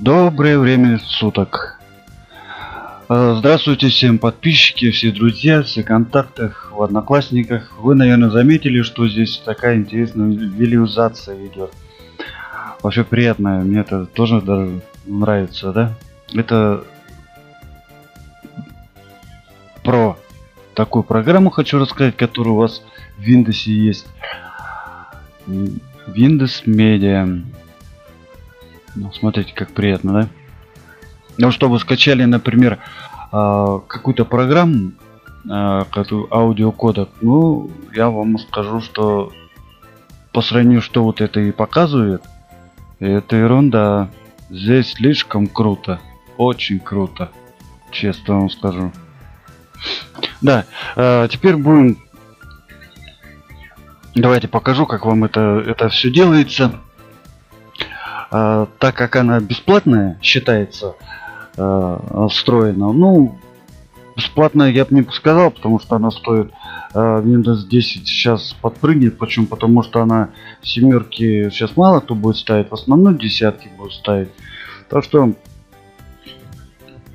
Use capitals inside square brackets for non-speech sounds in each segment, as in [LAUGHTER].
Доброе время суток. Э, Здравствуйте всем подписчики, все друзья, все контакты в одноклассниках. Вы, наверное, заметили, что здесь такая интересная визуализация идет. Вообще приятная, мне это тоже даже нравится, да? Это про такую программу хочу рассказать, которая у вас в Windows есть. Windows Media. Ну, смотрите, как приятно, да? Ну, чтобы скачали, например, а, какую-то программу, а, аудиокодек, ну, я вам скажу, что по сравнению, что вот это и показывает, это ерунда. Здесь слишком круто. Очень круто. Честно вам скажу. Да, а, теперь будем... Давайте покажу, как вам это, это все делается. А, так как она бесплатная считается, а, встроена, ну, бесплатная я бы не сказал, потому что она стоит а, Windows 10 сейчас подпрыгнет, почему? Потому что она семерки сейчас мало кто будет ставить, в основном десятки будет ставить. Так что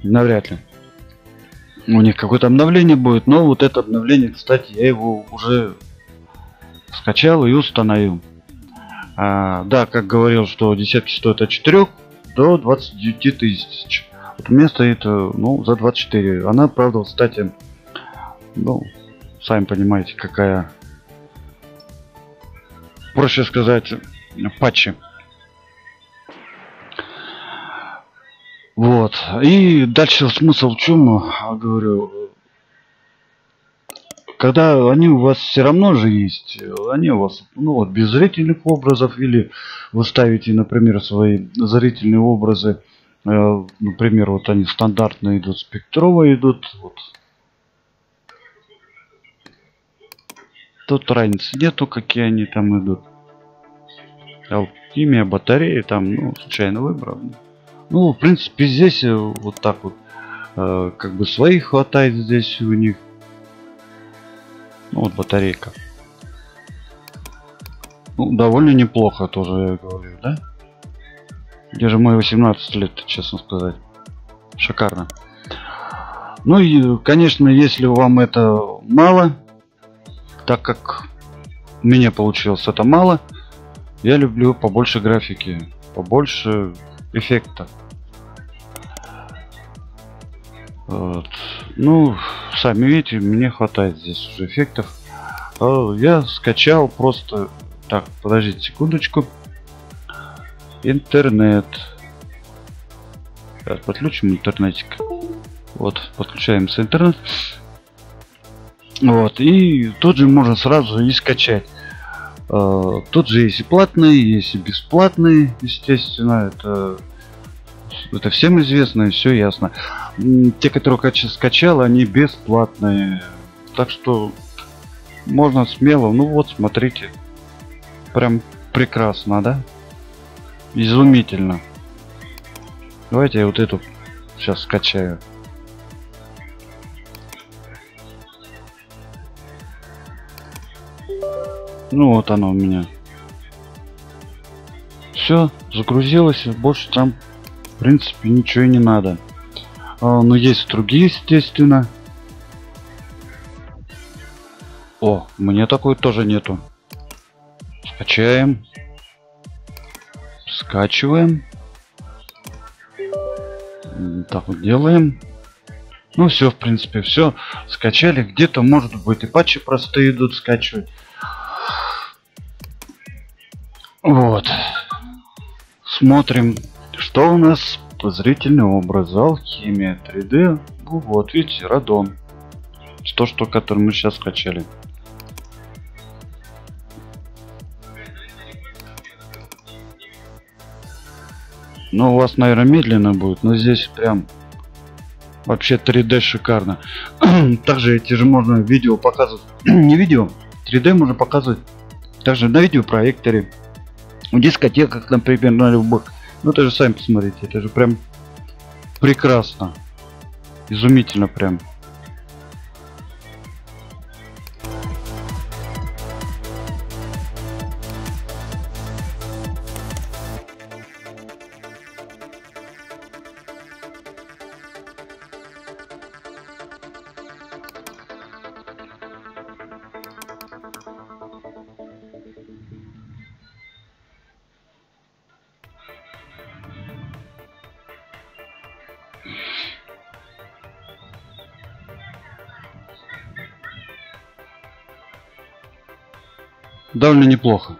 навряд ли у них какое-то обновление будет, но вот это обновление, кстати, я его уже скачал и установил. А, да, как говорил, что десятки стоят от 4 до 29 тысяч. Вот у меня стоит, э, ну, за 24. Она, правда, кстати, ну, сами понимаете, какая, проще сказать, патчи. Вот. И дальше смысл в чем, говорю, когда они у вас все равно же есть, они у вас, ну вот, без зрительных образов, или вы ставите, например, свои зрительные образы, э, например, вот они стандартно идут, спектровые идут, вот. Тут разницы нету, какие они там идут. Алхимия, батареи, там, ну, случайно выбрал. Ну, в принципе, здесь э, вот так вот, э, как бы своих хватает здесь у них. Ну, вот батарейка. Ну, довольно неплохо тоже, я говорю, да? Где же мой 18 лет, честно сказать. Шикарно. Ну и, конечно, если вам это мало, так как мне получилось это мало, я люблю побольше графики, побольше эффекта. Вот. Ну, сами видите, мне хватает здесь уже эффектов. А, я скачал просто... Так, подождите секундочку. Интернет. Так, подключим интернетик. Вот, подключаемся интернет. Вот, и тут же можно сразу и скачать. Uh, тут же есть и платные, есть и бесплатные, естественно, это это всем известно и все ясно. Те, которые скачал, они бесплатные. Так что можно смело. Ну вот, смотрите. Прям прекрасно, да? Изумительно. Давайте я вот эту сейчас скачаю. Ну вот оно у меня. Все, загрузилось, больше там в принципе ничего и не надо. А, но есть другие естественно. О мне такой тоже нету. Скачаем. Скачиваем. Так вот делаем. Ну все в принципе все скачали где-то может быть и патчи простые идут скачивать. Вот. Смотрим что у нас по зрительный образ? Алхимия, 3D. Ну вот, видите, радон. То, что, который мы сейчас скачали. Ну, у вас, наверное, медленно будет, но здесь прям вообще 3D шикарно. [CLEARS THROAT] Также эти же можно видео показывать. [CLEARS THROAT] Не видео, 3D можно показывать. Также на видеопроекторе. В дискотеках, например, на любых ну это же сами посмотрите, это же прям прекрасно. Изумительно прям. Довольно неплохо.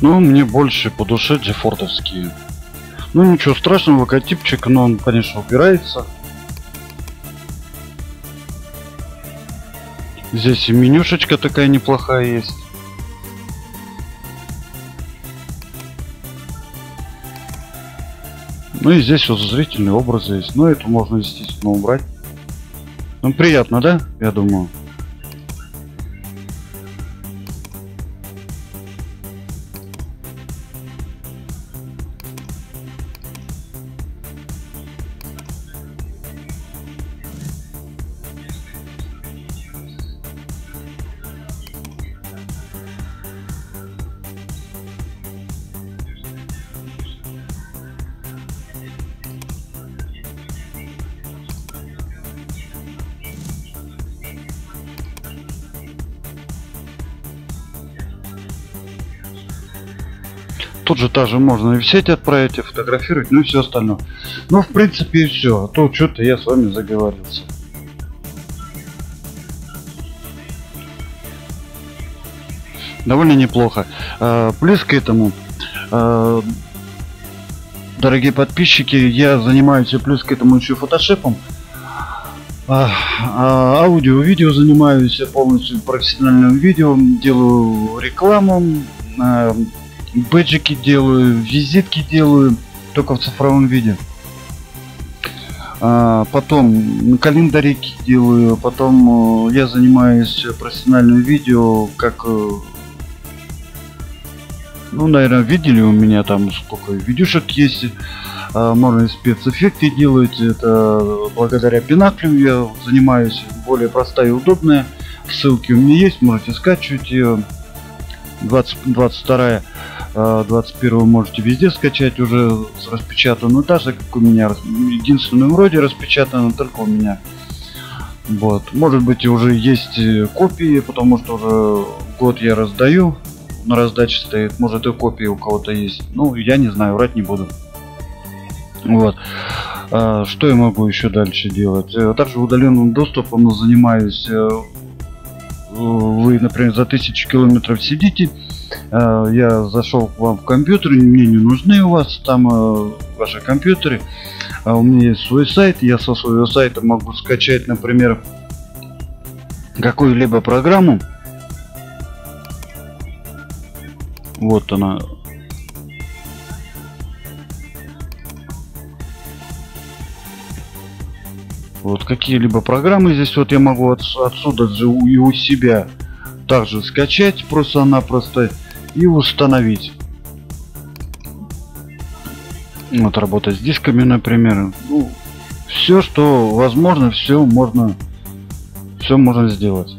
Ну, мне больше по душе джефордовские. Ну, ничего страшного, логотипчик, но он, конечно, убирается. Здесь и менюшечка такая неплохая есть. Ну и здесь вот зрительные образы есть. Но это можно, естественно, убрать. Ну, приятно, да? Я думаю. Тут же также можно и в сеть отправить, и фотографировать, ну и все остальное. Ну, в принципе, и все. А то что-то я с вами заговорился. Довольно неплохо. А, плюс к этому, а, дорогие подписчики, я занимаюсь и плюс к этому еще фотошопом. А, аудио, видео занимаюсь полностью профессиональным видео, делаю рекламу, бэджики делаю, визитки делаю, только в цифровом виде. А, потом календарики делаю, потом э, я занимаюсь профессиональным видео, как э, ну, наверное, видели у меня там сколько видюшек есть. А, можно спецэффекты делать. Это благодаря бинаклю я занимаюсь. Более простая и удобная. Ссылки у меня есть, можете скачивать ее. 20, 22 21 можете везде скачать уже распечатанную так же как у меня в единственном роде распечатано только у меня. Вот. Может быть уже есть э, копии потому что уже год я раздаю. На раздаче стоит. Может и копии у кого-то есть. Ну я не знаю врать не буду. Вот. А, что я могу еще дальше делать? Э, также удаленным доступом занимаюсь э, вы например за тысячу километров сидите. Э, я зашел к вам в компьютер, мне не нужны у вас там э, ваши компьютеры. А у меня есть свой сайт, я со своего сайта могу скачать, например, какую-либо программу. Вот она. Вот какие-либо программы здесь вот я могу от, отсюда же и у себя также скачать просто-напросто и установить. Вот работать с дисками, например. Ну, все, что возможно, все можно, все можно сделать.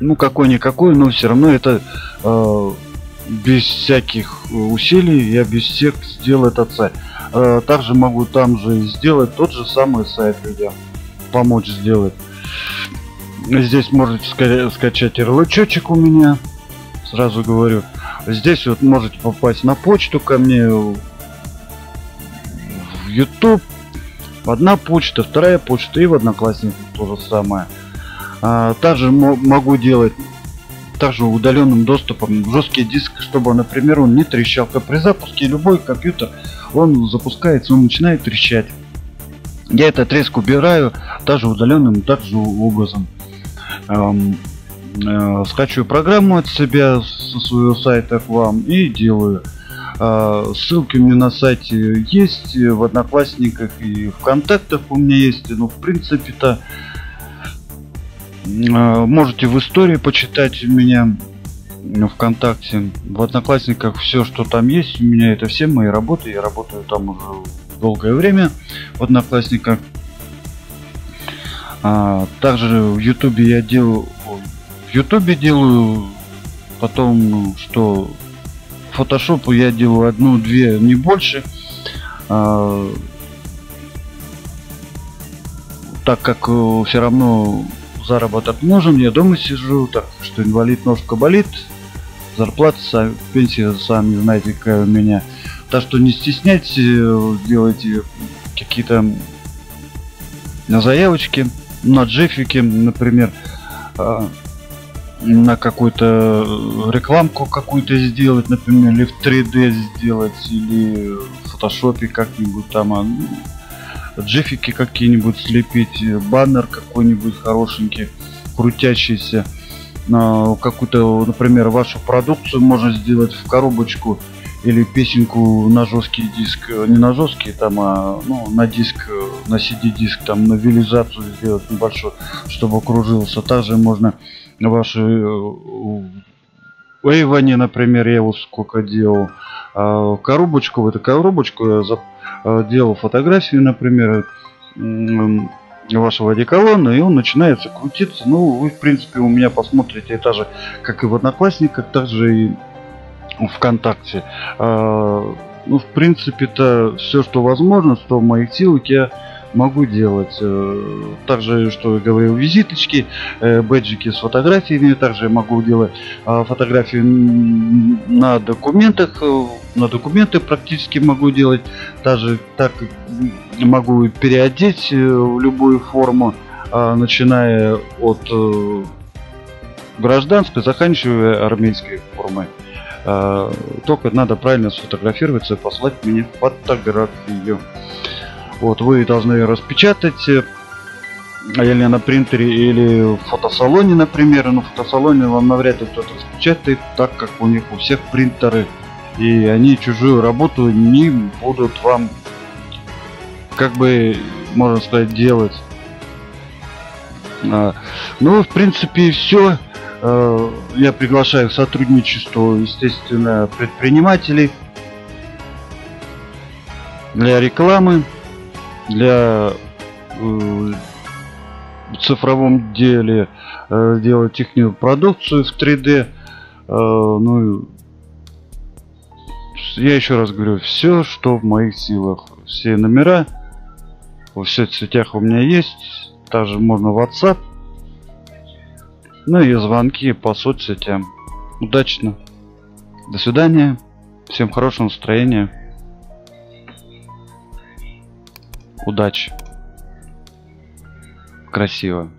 Ну, какой-никакой, но все равно это э, без всяких усилий я без всех сделаю этот сайт. Э, также могу там же сделать тот же самый сайт людям. Помочь сделать. Здесь можете ска скачать ярлычочек у меня сразу говорю. Здесь вот можете попасть на почту ко мне, в YouTube. Одна почта, вторая почта и в Одноклассниках то же самое. А, также могу делать также удаленным доступом жесткий диск, чтобы, например, он не трещал. Как при запуске любой компьютер, он запускается, он начинает трещать. Я этот треск убираю даже удаленным также образом. Эм, э, скачиваю программу от себя со своего сайта к вам и делаю. Э, ссылки у меня на сайте есть, в Одноклассниках и ВКонтактах у меня есть. Ну, в принципе-то, э, можете в истории почитать у меня ВКонтакте. В Одноклассниках все, что там есть, у меня это все мои работы. Я работаю там уже долгое время в Одноклассниках. А, также в Ютубе я делаю в Ютубе делаю, потом, ну, что фотошопу я делаю одну-две, не больше. А, так как э, все равно заработок нужен, я дома сижу, так что инвалид ножка болит, зарплата, сам, пенсия, сами знаете, какая у меня. Так что не стесняйтесь, э, делайте какие-то заявочки на джеффике, например, а, на какую-то рекламку какую-то сделать, например, или в 3D сделать, или в фотошопе как-нибудь там, а, ну, джеффики какие-нибудь слепить, баннер какой-нибудь хорошенький, крутящийся, на какую-то, например, вашу продукцию можно сделать в коробочку или песенку на жесткий диск, не на жесткий, там, а ну, на диск, на CD-диск, там, новелизацию сделать небольшую, чтобы окружился. Также можно ваши Эйвани, например, я его сколько делал, а коробочку, в эту коробочку я а, делал фотографии, например, вашего одеколона, и он начинается крутиться. Ну, вы, в принципе, у меня посмотрите это же, как и в Одноклассниках, также и ВКонтакте. А, ну, в принципе-то, все, что возможно, что в моих силах, я могу делать. Э, также, что я говорил, визиточки, э, бэджики с фотографиями. Также могу делать а, фотографии на документах. Э, на документы практически могу делать. Даже так могу переодеть в любую форму, а, начиная от гражданской, заканчивая армейской формой. А, только надо правильно сфотографироваться и послать мне фотографию. Вот, вы должны распечатать э, или на принтере, или в фотосалоне, например. Но в фотосалоне вам навряд ли кто-то распечатает, так как у них у всех принтеры. И они чужую работу не будут вам, как бы, можно сказать, делать. А, ну, в принципе, все. А, я приглашаю к сотрудничеству, естественно, предпринимателей для рекламы для э, в цифровом деле э, делать их продукцию в 3D. Э, ну, я еще раз говорю, все, что в моих силах. Все номера во всех сетях у меня есть. Также можно WhatsApp. Ну и звонки по соцсетям. Удачно. До свидания. Всем хорошего настроения. Удачи. Красиво.